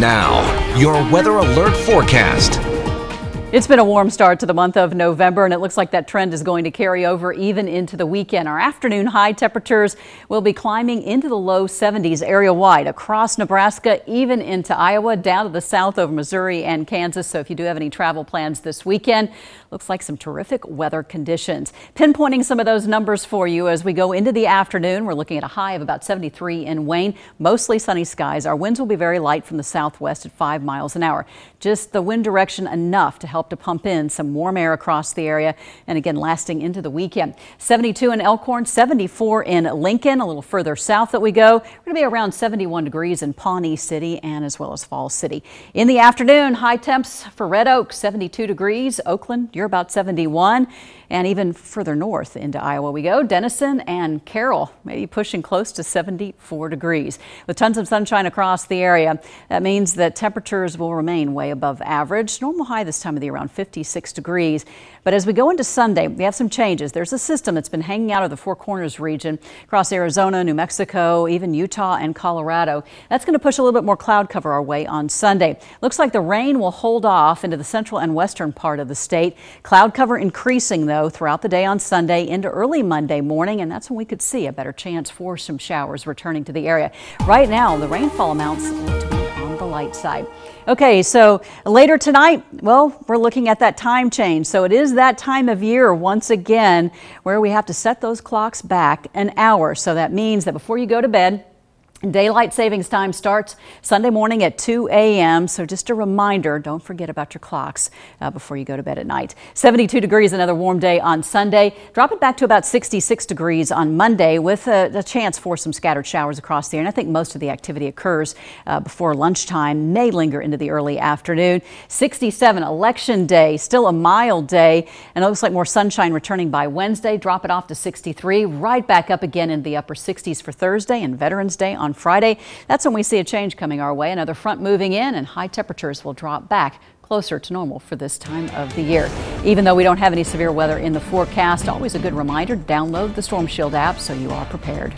Now, your weather alert forecast. It's been a warm start to the month of November, and it looks like that trend is going to carry over even into the weekend. Our afternoon high temperatures will be climbing into the low 70s area wide across Nebraska, even into Iowa, down to the south over Missouri and Kansas. So if you do have any travel plans this weekend, looks like some terrific weather conditions. Pinpointing some of those numbers for you as we go into the afternoon, we're looking at a high of about 73 in Wayne, mostly sunny skies. Our winds will be very light from the southwest at 5 miles an hour. Just the wind direction enough to help to pump in some warm air across the area and again lasting into the weekend. 72 in Elkhorn, 74 in Lincoln, a little further south that we go. We're going to be around 71 degrees in Pawnee City and as well as Falls City. In the afternoon, high temps for Red Oak, 72 degrees. Oakland, you're about 71. And even further north into Iowa we go. Denison and Carroll, maybe pushing close to 74 degrees. With tons of sunshine across the area, that means that temperatures will remain way above average. Normal high this time of the year around 56 degrees. But as we go into Sunday, we have some changes. There's a system that's been hanging out of the Four Corners region across Arizona, New Mexico, even Utah and Colorado. That's going to push a little bit more cloud cover our way on Sunday. Looks like the rain will hold off into the central and western part of the state. Cloud cover increasing, though, throughout the day on Sunday into early Monday morning, and that's when we could see a better chance for some showers returning to the area. Right now, the rainfall amounts on the light side. Okay, so later tonight, well, we're looking at that time change. So it is that time of year once again where we have to set those clocks back an hour. So that means that before you go to bed, Daylight savings time starts Sunday morning at 2 a.m. So just a reminder, don't forget about your clocks uh, before you go to bed at night. 72 degrees, another warm day on Sunday. Drop it back to about 66 degrees on Monday with a, a chance for some scattered showers across the air. And I think most of the activity occurs uh, before lunchtime, may linger into the early afternoon. 67 election day, still a mild day. And it looks like more sunshine returning by Wednesday. Drop it off to 63, right back up again in the upper 60s for Thursday and Veterans Day on on Friday. That's when we see a change coming our way. Another front moving in and high temperatures will drop back closer to normal for this time of the year. Even though we don't have any severe weather in the forecast, always a good reminder, download the Storm Shield app so you are prepared.